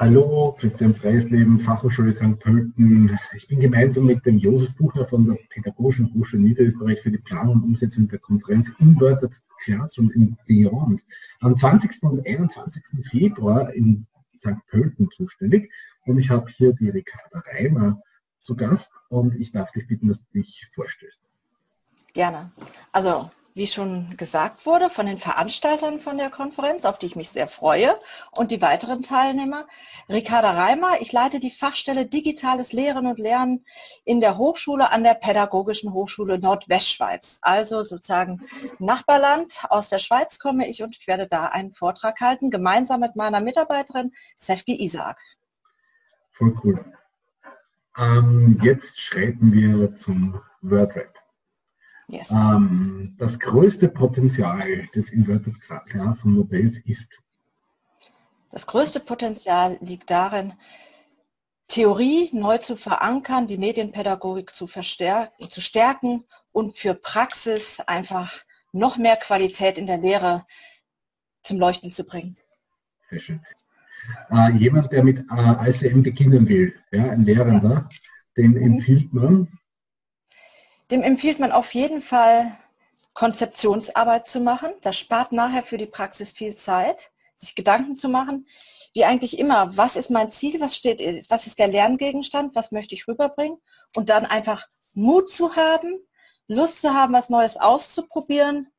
Hallo, Christian Freisleben, Fachhochschule St. Pölten. Ich bin gemeinsam mit dem Josef Buchner von der Pädagogischen Hochschule Niederösterreich für die Planung und Umsetzung der Konferenz Inverted Classroom in Beyond am 20. und 21. Februar in St. Pölten zuständig. Und ich habe hier die Ricarda Reimer zu Gast und ich darf dich bitten, dass du dich vorstellst. Gerne. Also wie schon gesagt wurde, von den Veranstaltern von der Konferenz, auf die ich mich sehr freue, und die weiteren Teilnehmer. Ricarda Reimer, ich leite die Fachstelle Digitales Lehren und Lernen in der Hochschule an der Pädagogischen Hochschule Nordwestschweiz. Also sozusagen Nachbarland. Aus der Schweiz komme ich und ich werde da einen Vortrag halten, gemeinsam mit meiner Mitarbeiterin Sefki Isaac. Voll cool. Ähm, jetzt schreiten wir zum WordRap. Yes. Ähm, das größte Potenzial des Inverted Classroom Modells ist? Das größte Potenzial liegt darin, Theorie neu zu verankern, die Medienpädagogik zu, verstärken, zu stärken und für Praxis einfach noch mehr Qualität in der Lehre zum Leuchten zu bringen. Sehr schön. Äh, jemand, der mit äh, ICM beginnen will, ja, ein Lehrender, ja. den mhm. empfiehlt man, dem empfiehlt man auf jeden Fall, Konzeptionsarbeit zu machen. Das spart nachher für die Praxis viel Zeit, sich Gedanken zu machen, wie eigentlich immer, was ist mein Ziel, was steht, was ist der Lerngegenstand, was möchte ich rüberbringen und dann einfach Mut zu haben, Lust zu haben, was Neues auszuprobieren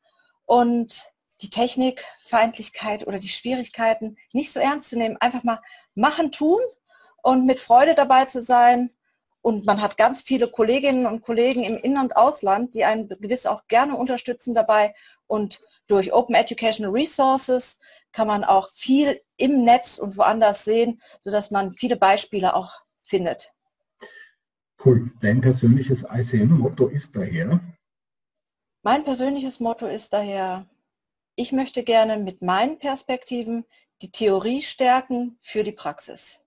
und die Technikfeindlichkeit oder die Schwierigkeiten nicht so ernst zu nehmen, einfach mal machen, tun und mit Freude dabei zu sein und man hat ganz viele Kolleginnen und Kollegen im In- und Ausland, die einen gewiss auch gerne unterstützen dabei. Und durch Open Educational Resources kann man auch viel im Netz und woanders sehen, sodass man viele Beispiele auch findet. Cool. Dein persönliches ICM-Motto ist daher? Mein persönliches Motto ist daher, ich möchte gerne mit meinen Perspektiven die Theorie stärken für die Praxis.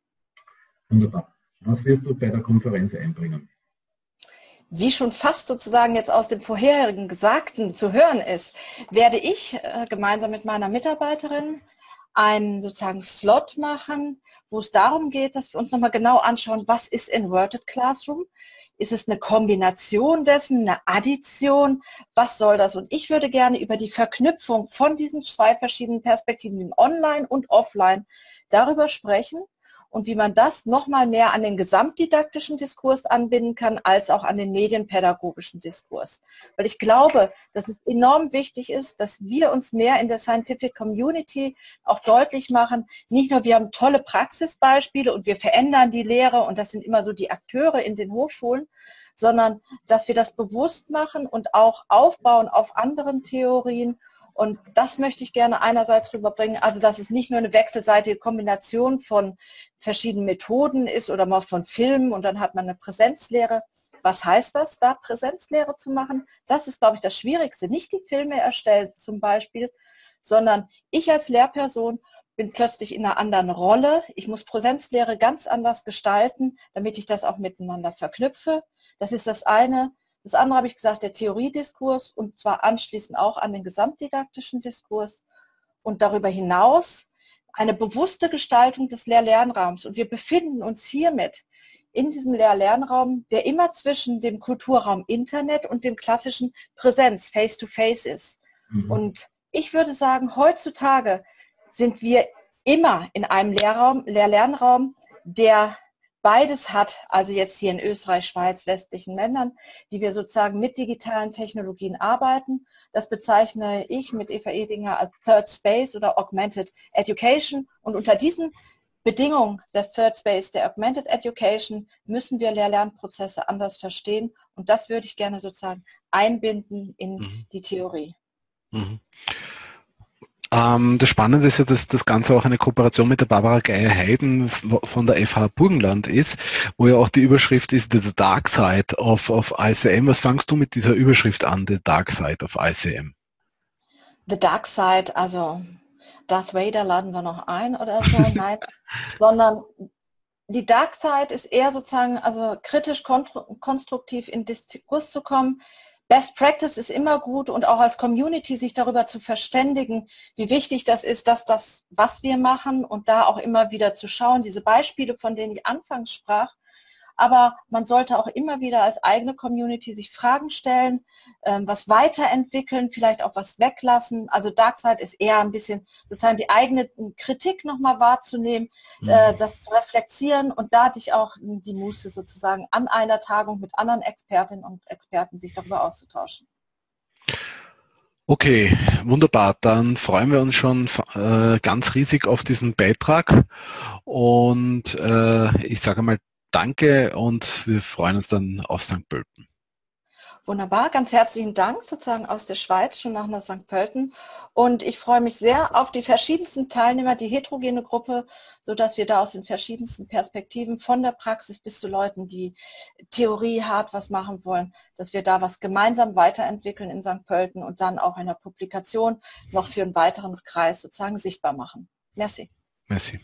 Wunderbar. Was wirst du bei der Konferenz einbringen? Wie schon fast sozusagen jetzt aus dem vorherigen Gesagten zu hören ist, werde ich äh, gemeinsam mit meiner Mitarbeiterin einen sozusagen Slot machen, wo es darum geht, dass wir uns nochmal genau anschauen, was ist Inverted Classroom? Ist es eine Kombination dessen, eine Addition? Was soll das? Und ich würde gerne über die Verknüpfung von diesen zwei verschiedenen Perspektiven, Online und Offline, darüber sprechen und wie man das nochmal mehr an den gesamtdidaktischen Diskurs anbinden kann, als auch an den medienpädagogischen Diskurs. Weil ich glaube, dass es enorm wichtig ist, dass wir uns mehr in der Scientific Community auch deutlich machen, nicht nur wir haben tolle Praxisbeispiele und wir verändern die Lehre und das sind immer so die Akteure in den Hochschulen, sondern dass wir das bewusst machen und auch aufbauen auf anderen Theorien und das möchte ich gerne einerseits rüberbringen, also dass es nicht nur eine wechselseitige Kombination von verschiedenen Methoden ist oder mal von Filmen und dann hat man eine Präsenzlehre. Was heißt das, da Präsenzlehre zu machen? Das ist, glaube ich, das Schwierigste. Nicht die Filme erstellen zum Beispiel, sondern ich als Lehrperson bin plötzlich in einer anderen Rolle. Ich muss Präsenzlehre ganz anders gestalten, damit ich das auch miteinander verknüpfe. Das ist das eine. Das andere habe ich gesagt, der Theoriediskurs und zwar anschließend auch an den gesamtdidaktischen Diskurs und darüber hinaus eine bewusste Gestaltung des Lehr-Lernraums. Und wir befinden uns hiermit in diesem Lehr-Lernraum, der immer zwischen dem Kulturraum Internet und dem klassischen Präsenz, Face-to-Face -face ist. Mhm. Und ich würde sagen, heutzutage sind wir immer in einem Lehrraum, Lehr-Lernraum, der beides hat, also jetzt hier in Österreich, Schweiz, westlichen Ländern, die wir sozusagen mit digitalen Technologien arbeiten. Das bezeichne ich mit Eva Edinger als Third Space oder Augmented Education. Und unter diesen Bedingungen der Third Space, der Augmented Education, müssen wir Lehr-Lernprozesse anders verstehen. Und das würde ich gerne sozusagen einbinden in mhm. die Theorie. Mhm. Ähm, das Spannende ist ja, dass das Ganze auch eine Kooperation mit der Barbara Geier-Heiden von der FH Burgenland ist, wo ja auch die Überschrift ist The Dark Side of, of ICM. Was fangst du mit dieser Überschrift an, The Dark Side of ICM? The Dark Side, also Darth Vader laden wir noch ein oder so, nein, sondern die Dark Side ist eher sozusagen also kritisch konstruktiv in Diskurs zu kommen, Best Practice ist immer gut und auch als Community sich darüber zu verständigen, wie wichtig das ist, dass das, was wir machen und da auch immer wieder zu schauen, diese Beispiele, von denen ich anfangs sprach, aber man sollte auch immer wieder als eigene Community sich Fragen stellen, ähm, was weiterentwickeln, vielleicht auch was weglassen. Also Darkside ist eher ein bisschen sozusagen die eigene Kritik nochmal wahrzunehmen, mhm. äh, das zu reflektieren und da hatte ich auch die Muße sozusagen an einer Tagung mit anderen Expertinnen und Experten sich darüber auszutauschen. Okay, wunderbar. Dann freuen wir uns schon äh, ganz riesig auf diesen Beitrag. Und äh, ich sage mal danke und wir freuen uns dann auf St. Pölten. Wunderbar, ganz herzlichen Dank sozusagen aus der Schweiz schon nach, nach St. Pölten. Und ich freue mich sehr auf die verschiedensten Teilnehmer, die heterogene Gruppe, sodass wir da aus den verschiedensten Perspektiven von der Praxis bis zu Leuten, die Theorie hart was machen wollen, dass wir da was gemeinsam weiterentwickeln in St. Pölten und dann auch in der Publikation noch für einen weiteren Kreis sozusagen sichtbar machen. Merci. Merci.